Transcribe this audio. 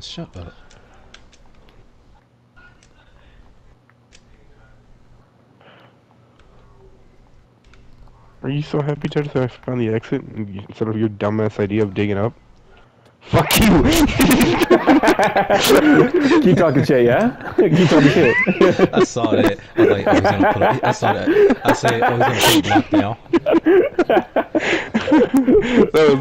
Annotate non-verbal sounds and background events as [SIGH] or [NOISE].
Shut up. Are you so happy, Ted, that I found the exit instead of your dumbass idea of digging up? Fuck you! [LAUGHS] Keep talking shit, yeah? [LAUGHS] Keep talking shit. I saw it. I was like, I gonna put. A, I saw it. I said, I was gonna put it block now. [LAUGHS] that was